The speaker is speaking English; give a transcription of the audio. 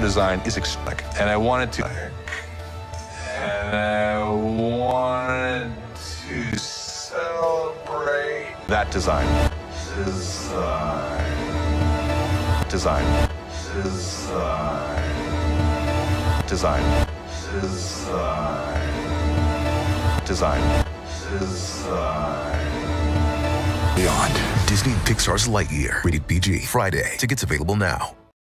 design is ecstatic, and I wanted to. And I wanted to celebrate that design. Design. Design. Design. Design. Design. Design. Design. Beyond Disney Pixar's Lightyear, rated PG. Friday. Tickets available now.